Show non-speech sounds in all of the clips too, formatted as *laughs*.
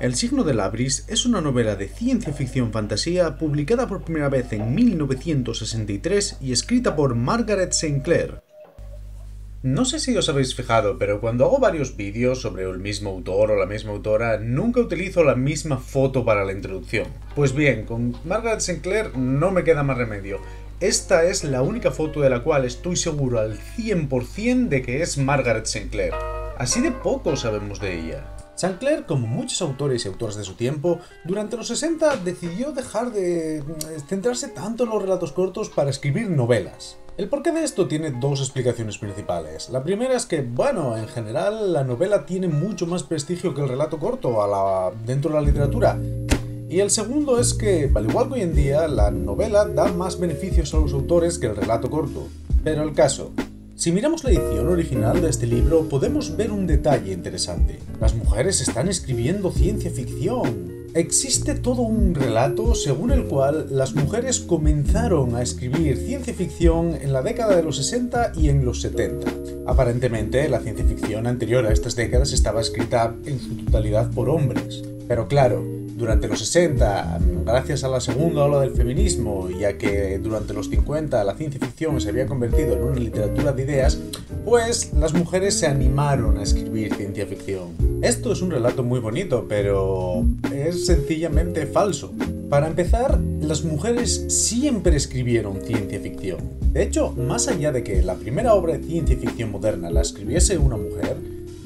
El signo de Labris es una novela de ciencia ficción fantasía publicada por primera vez en 1963 y escrita por Margaret Sinclair. No sé si os habéis fijado, pero cuando hago varios vídeos sobre el mismo autor o la misma autora, nunca utilizo la misma foto para la introducción. Pues bien, con Margaret Sinclair no me queda más remedio. Esta es la única foto de la cual estoy seguro al 100% de que es Margaret Sinclair. Así de poco sabemos de ella. Sinclair, como muchos autores y autoras de su tiempo, durante los 60 decidió dejar de mm, centrarse tanto en los relatos cortos para escribir novelas. El porqué de esto tiene dos explicaciones principales. La primera es que, bueno, en general la novela tiene mucho más prestigio que el relato corto dentro de la literatura. Y el segundo es que, al igual que hoy en día, la novela da más beneficios a los autores que el relato corto. Pero el caso, si miramos la edición original de este libro, podemos ver un detalle interesante. Las mujeres están escribiendo ciencia ficción. Existe todo un relato según el cual las mujeres comenzaron a escribir ciencia ficción en la década de los 60 y en los 70. Aparentemente, la ciencia ficción anterior a estas décadas estaba escrita en su totalidad por hombres. Pero claro, durante los 60, gracias a la segunda ola del feminismo, ya que durante los 50 la ciencia ficción se había convertido en una literatura de ideas, pues las mujeres se animaron a escribir ciencia ficción. Esto es un relato muy bonito, pero es sencillamente falso. Para empezar, las mujeres siempre escribieron ciencia ficción. De hecho, más allá de que la primera obra de ciencia ficción moderna la escribiese una mujer,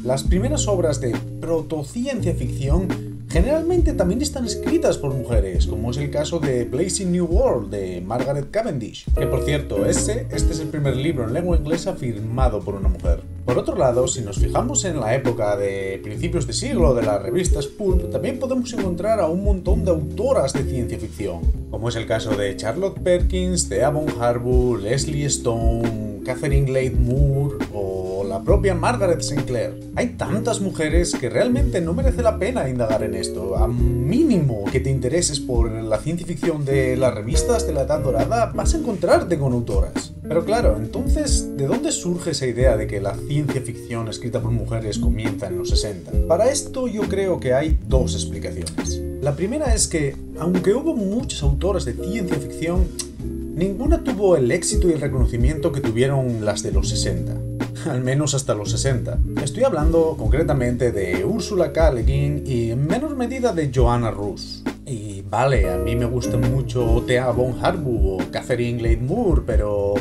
las primeras obras de protociencia ficción Generalmente también están escritas por mujeres, como es el caso de Blazing New World de Margaret Cavendish, que por cierto, ese, este es el primer libro en lengua inglesa firmado por una mujer. Por otro lado, si nos fijamos en la época de principios de siglo de las revistas pulp, también podemos encontrar a un montón de autoras de ciencia ficción, como es el caso de Charlotte Perkins, de Avon Harbour, Leslie Stone, Catherine Glade Moore o la propia Margaret Sinclair. Hay tantas mujeres que realmente no merece la pena indagar en esto. A mínimo que te intereses por la ciencia ficción de las revistas de la Edad Dorada, vas a encontrarte con autoras. Pero claro, entonces, ¿de dónde surge esa idea de que la ciencia ficción escrita por mujeres comienza en los 60? Para esto yo creo que hay dos explicaciones. La primera es que, aunque hubo muchas autoras de ciencia ficción, ninguna tuvo el éxito y el reconocimiento que tuvieron las de los 60 al menos hasta los 60. Estoy hablando concretamente de Ursula K. Le Guin y en menor medida de Joanna Russ. Y vale, a mí me gustan mucho Thea von Harbu o Catherine Glade Moore, pero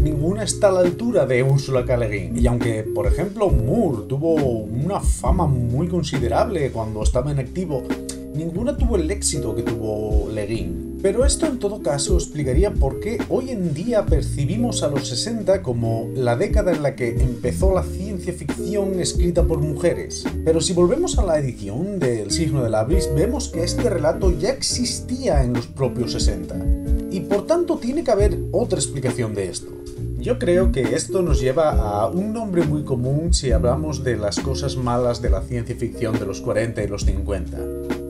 ninguna está a la altura de Ursula K. Le Guin. Y aunque, por ejemplo, Moore tuvo una fama muy considerable cuando estaba en activo, ninguna tuvo el éxito que tuvo Le Guin. Pero esto en todo caso explicaría por qué hoy en día percibimos a los 60 como la década en la que empezó la ciencia ficción escrita por mujeres. Pero si volvemos a la edición del signo de la Bris, vemos que este relato ya existía en los propios 60. Y por tanto tiene que haber otra explicación de esto. Yo creo que esto nos lleva a un nombre muy común si hablamos de las cosas malas de la ciencia ficción de los 40 y los 50.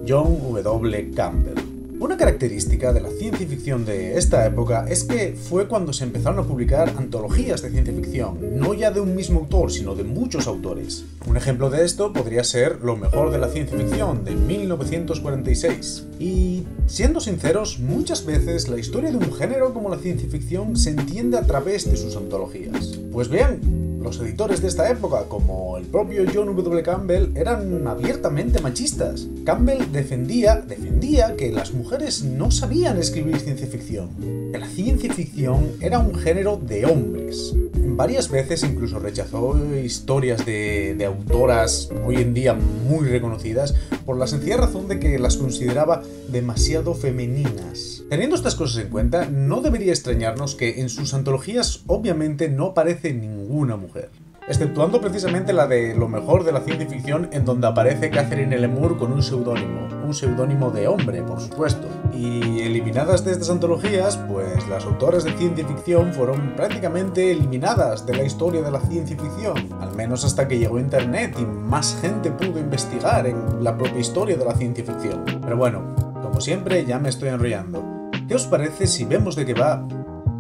John W. Campbell. Una característica de la ciencia ficción de esta época es que fue cuando se empezaron a publicar antologías de ciencia ficción, no ya de un mismo autor, sino de muchos autores. Un ejemplo de esto podría ser Lo mejor de la ciencia ficción, de 1946. Y, siendo sinceros, muchas veces la historia de un género como la ciencia ficción se entiende a través de sus antologías. Pues bien, los editores de esta época, como el propio John W. Campbell, eran abiertamente machistas. Campbell defendía, defendía que las mujeres no sabían escribir ciencia ficción, que la ciencia ficción era un género de hombres. Varias veces incluso rechazó historias de, de autoras hoy en día muy reconocidas por la sencilla razón de que las consideraba demasiado femeninas. Teniendo estas cosas en cuenta, no debería extrañarnos que en sus antologías obviamente no aparece ninguna mujer. Exceptuando precisamente la de lo mejor de la ciencia ficción en donde aparece Catherine Lemur con un seudónimo, un seudónimo de hombre, por supuesto. Y eliminadas de estas antologías, pues las autoras de ciencia ficción fueron prácticamente eliminadas de la historia de la ciencia ficción, al menos hasta que llegó Internet y más gente pudo investigar en la propia historia de la ciencia ficción. Pero bueno, como siempre ya me estoy enrollando. ¿Qué os parece si vemos de qué va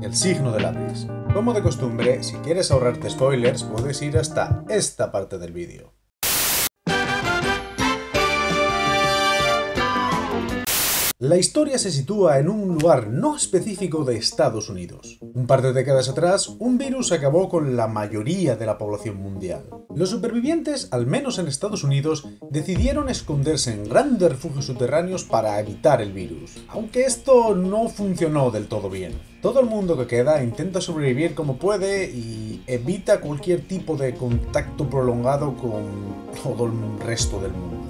el signo de lápiz? Como de costumbre, si quieres ahorrarte spoilers, puedes ir hasta esta parte del vídeo. La historia se sitúa en un lugar no específico de Estados Unidos. Un par de décadas atrás, un virus acabó con la mayoría de la población mundial. Los supervivientes, al menos en Estados Unidos, decidieron esconderse en grandes refugios subterráneos para evitar el virus, aunque esto no funcionó del todo bien. Todo el mundo que queda intenta sobrevivir como puede y evita cualquier tipo de contacto prolongado con todo el resto del mundo.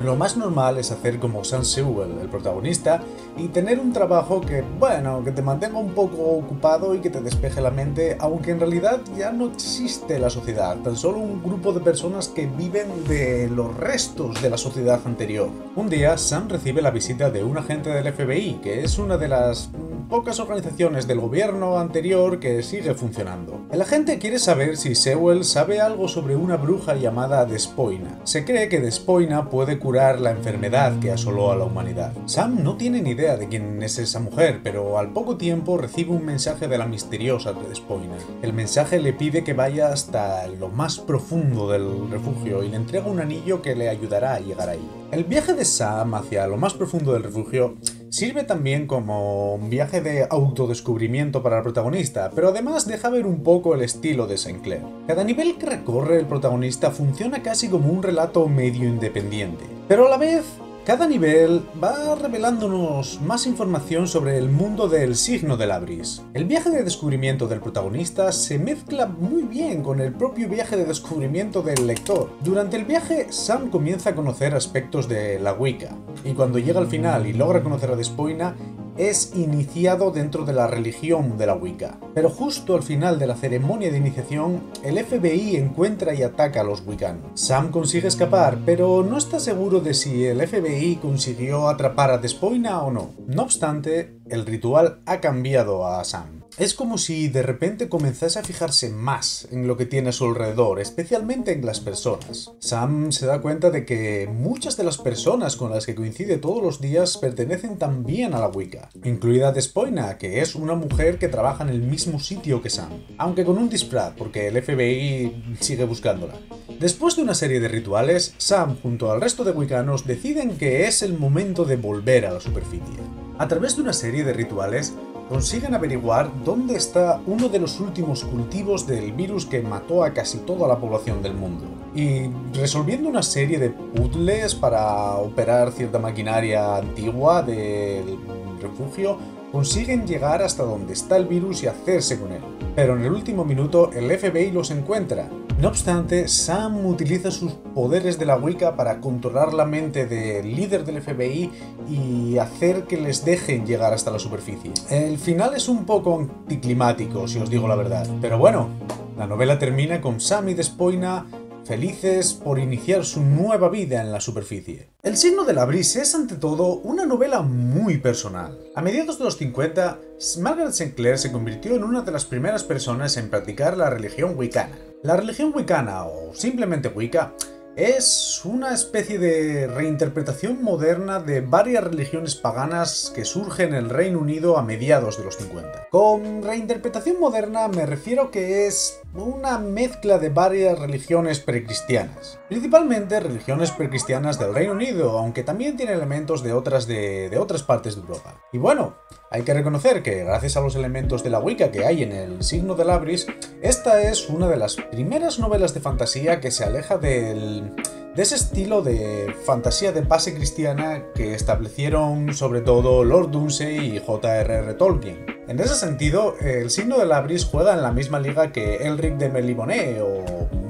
Lo más normal es hacer como Sam Sewell, el protagonista, y tener un trabajo que, bueno, que te mantenga un poco ocupado y que te despeje la mente, aunque en realidad ya no existe la sociedad, tan solo un grupo de personas que viven de los restos de la sociedad anterior. Un día, Sam recibe la visita de un agente del FBI, que es una de las pocas organizaciones del gobierno anterior que sigue funcionando. El agente quiere saber si Sewell sabe algo sobre una bruja llamada Despoina. Se cree que Despoina puede curar la enfermedad que asoló a la humanidad. Sam no tiene ni idea de quién es esa mujer, pero al poco tiempo recibe un mensaje de la misteriosa Despoina. El mensaje le pide que vaya hasta lo más profundo del refugio y le entrega un anillo que le ayudará a llegar ahí. El viaje de Sam hacia lo más profundo del refugio Sirve también como un viaje de autodescubrimiento para el protagonista, pero además deja ver un poco el estilo de Sinclair. Cada nivel que recorre el protagonista funciona casi como un relato medio independiente, pero a la vez cada nivel va revelándonos más información sobre el mundo del signo de Labris. El viaje de descubrimiento del protagonista se mezcla muy bien con el propio viaje de descubrimiento del lector. Durante el viaje, Sam comienza a conocer aspectos de la Wicca, y cuando llega al final y logra conocer a Despoina, es iniciado dentro de la religión de la Wicca. Pero justo al final de la ceremonia de iniciación, el FBI encuentra y ataca a los Wiccanos. Sam consigue escapar, pero no está seguro de si el FBI consiguió atrapar a Despoina o no. No obstante, el ritual ha cambiado a Sam. Es como si de repente comenzase a fijarse más en lo que tiene a su alrededor, especialmente en las personas. Sam se da cuenta de que muchas de las personas con las que coincide todos los días pertenecen también a la Wicca, incluida Despoina, que es una mujer que trabaja en el mismo sitio que Sam, aunque con un disfraz, porque el FBI sigue buscándola. Después de una serie de rituales, Sam junto al resto de Wiccanos deciden que es el momento de volver a la superficie. A través de una serie de rituales, consiguen averiguar dónde está uno de los últimos cultivos del virus que mató a casi toda la población del mundo. Y resolviendo una serie de puzzles para operar cierta maquinaria antigua del refugio, consiguen llegar hasta donde está el virus y hacerse con él. Pero en el último minuto el FBI los encuentra no obstante, Sam utiliza sus poderes de la Wicca para controlar la mente del líder del FBI y hacer que les dejen llegar hasta la superficie. El final es un poco anticlimático, si os digo la verdad. Pero bueno, la novela termina con Sam y Despoina felices por iniciar su nueva vida en la superficie. El signo de la brisa es ante todo una novela muy personal. A mediados de los 50, Margaret Sinclair se convirtió en una de las primeras personas en practicar la religión wicana. La religión wicana, o simplemente Wicca, es una especie de reinterpretación moderna de varias religiones paganas que surgen en el Reino Unido a mediados de los 50. Con reinterpretación moderna me refiero que es una mezcla de varias religiones precristianas, principalmente religiones precristianas del Reino Unido, aunque también tiene elementos de otras, de, otras partes de Europa. Y bueno, hay que reconocer que gracias a los elementos de la Wicca que hay en el signo de Labris, esta es una de las primeras novelas de fantasía que se aleja del, de ese estilo de fantasía de base cristiana que establecieron sobre todo Lord Dunsey y J.R.R. Tolkien. En ese sentido, el signo de Labris juega en la misma liga que Elric de Melibone o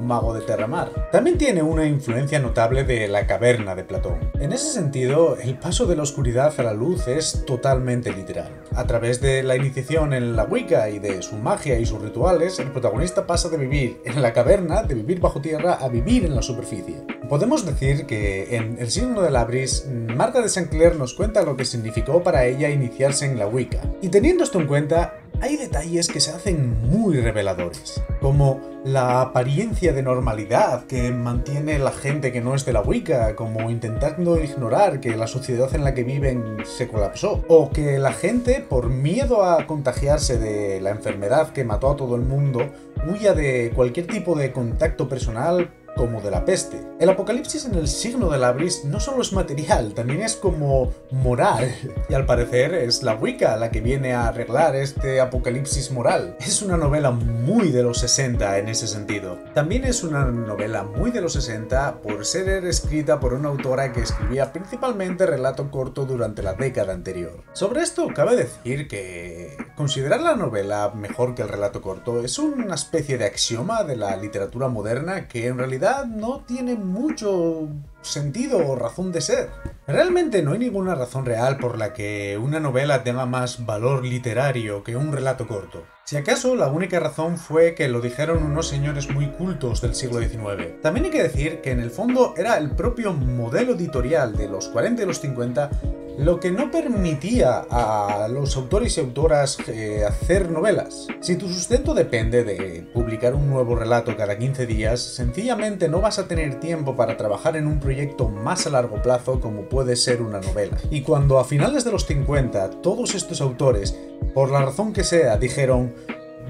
mago de Terramar. También tiene una influencia notable de la caverna de Platón. En ese sentido, el paso de la oscuridad a la luz es totalmente literal. A través de la iniciación en la Wicca y de su magia y sus rituales, el protagonista pasa de vivir en la caverna, de vivir bajo tierra, a vivir en la superficie. Podemos decir que en El signo de Labris, Marta de Sinclair nos cuenta lo que significó para ella iniciarse en la Wicca. Y teniendo esto en cuenta, hay detalles que se hacen muy reveladores, como la apariencia de normalidad que mantiene la gente que no es de la Wicca, como intentando ignorar que la sociedad en la que viven se colapsó, o que la gente, por miedo a contagiarse de la enfermedad que mató a todo el mundo, huya de cualquier tipo de contacto personal como de la peste. El apocalipsis en el signo de Labris no solo es material, también es como moral. Y al parecer es la Wicca la que viene a arreglar este apocalipsis moral. Es una novela muy de los 60 en ese sentido. También es una novela muy de los 60 por ser escrita por una autora que escribía principalmente relato corto durante la década anterior. Sobre esto cabe decir que considerar la novela mejor que el relato corto es una especie de axioma de la literatura moderna que en realidad no tiene mucho sentido o razón de ser. Realmente no hay ninguna razón real por la que una novela tenga más valor literario que un relato corto. Si acaso, la única razón fue que lo dijeron unos señores muy cultos del siglo XIX. También hay que decir que en el fondo era el propio modelo editorial de los 40 y los 50 lo que no permitía a los autores y autoras eh, hacer novelas. Si tu sustento depende de publicar un nuevo relato cada 15 días, sencillamente no vas a tener tiempo para trabajar en un proyecto más a largo plazo como puede ser una novela. Y cuando a finales de los 50 todos estos autores, por la razón que sea, dijeron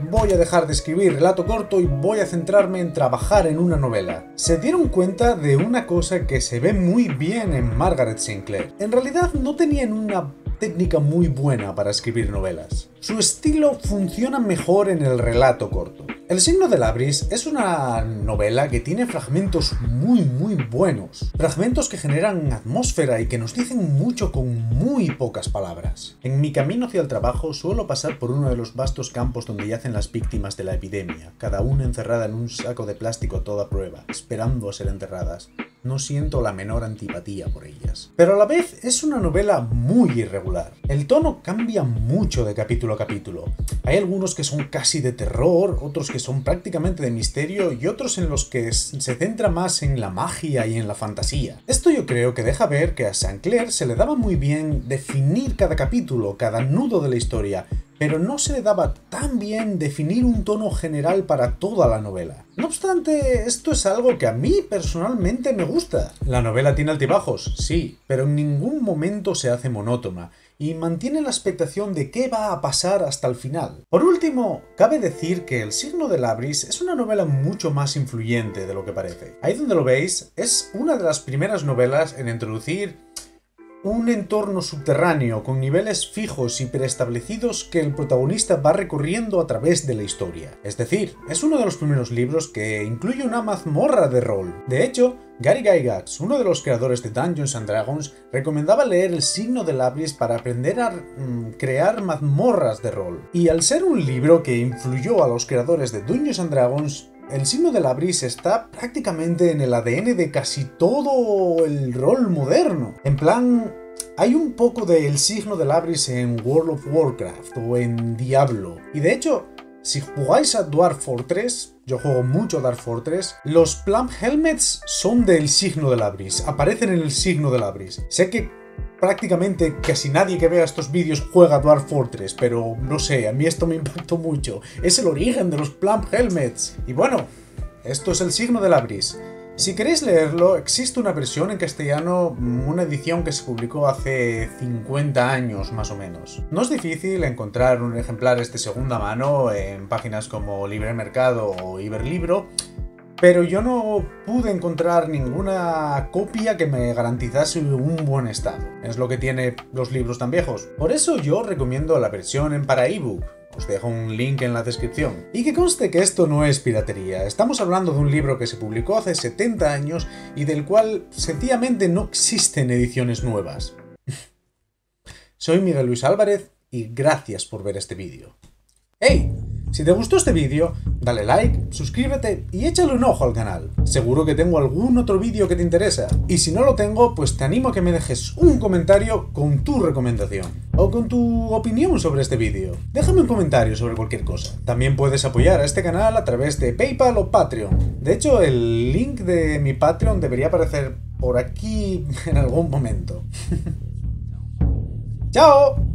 voy a dejar de escribir relato corto y voy a centrarme en trabajar en una novela. Se dieron cuenta de una cosa que se ve muy bien en Margaret Sinclair. En realidad no tenían una técnica muy buena para escribir novelas. Su estilo funciona mejor en el relato corto. El signo de Labris es una novela que tiene fragmentos muy muy buenos, fragmentos que generan atmósfera y que nos dicen mucho con muy pocas palabras. En mi camino hacia el trabajo suelo pasar por uno de los vastos campos donde yacen las víctimas de la epidemia, cada una encerrada en un saco de plástico a toda prueba, esperando a ser enterradas no siento la menor antipatía por ellas. Pero a la vez es una novela muy irregular. El tono cambia mucho de capítulo a capítulo. Hay algunos que son casi de terror, otros que son prácticamente de misterio y otros en los que se centra más en la magia y en la fantasía. Esto yo creo que deja ver que a Sinclair se le daba muy bien definir cada capítulo, cada nudo de la historia, pero no se le daba tan bien definir un tono general para toda la novela. No obstante, esto es algo que a mí personalmente me gusta. La novela tiene altibajos, sí, pero en ningún momento se hace monótona y mantiene la expectación de qué va a pasar hasta el final. Por último, cabe decir que El signo de Labris es una novela mucho más influyente de lo que parece. Ahí donde lo veis, es una de las primeras novelas en introducir un entorno subterráneo con niveles fijos y preestablecidos que el protagonista va recorriendo a través de la historia. Es decir, es uno de los primeros libros que incluye una mazmorra de rol. De hecho, Gary Gygax, uno de los creadores de Dungeons and Dragons, recomendaba leer El signo de Labris para aprender a mm, crear mazmorras de rol. Y al ser un libro que influyó a los creadores de Dungeons and Dragons, el signo de la está prácticamente en el ADN de casi todo el rol moderno. En plan, hay un poco del signo de Labris en World of Warcraft o en Diablo. Y de hecho, si jugáis a Dwarf Fortress, yo juego mucho a Dwarf Fortress, los Plum Helmets son del signo de Labris, aparecen en el signo de Labris. Sé que prácticamente casi nadie que vea estos vídeos juega Dwarf Fortress, pero no sé, a mí esto me impactó mucho. Es el origen de los Plump Helmets. Y bueno, esto es el signo de la bris. Si queréis leerlo, existe una versión en castellano, una edición que se publicó hace 50 años más o menos. No es difícil encontrar un ejemplar de este segunda mano en páginas como Libre Mercado o Iberlibro, pero yo no pude encontrar ninguna copia que me garantizase un buen estado. Es lo que tiene los libros tan viejos. Por eso yo recomiendo la versión en para ebook. Os dejo un link en la descripción. Y que conste que esto no es piratería. Estamos hablando de un libro que se publicó hace 70 años y del cual sencillamente no existen ediciones nuevas. *laughs* Soy Miguel Luis Álvarez y gracias por ver este vídeo. ¡Hey! Si te gustó este vídeo, dale like, suscríbete y échale un ojo al canal. Seguro que tengo algún otro vídeo que te interesa. Y si no lo tengo, pues te animo a que me dejes un comentario con tu recomendación. O con tu opinión sobre este vídeo. Déjame un comentario sobre cualquier cosa. También puedes apoyar a este canal a través de PayPal o Patreon. De hecho, el link de mi Patreon debería aparecer por aquí *laughs* en algún momento. *laughs* ¡Chao!